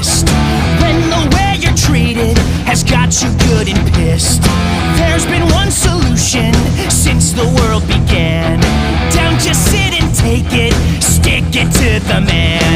exist. When the way you're treated has got you good and pissed. There's been one solution since the world began. Don't just sit and take it, stick it to the man.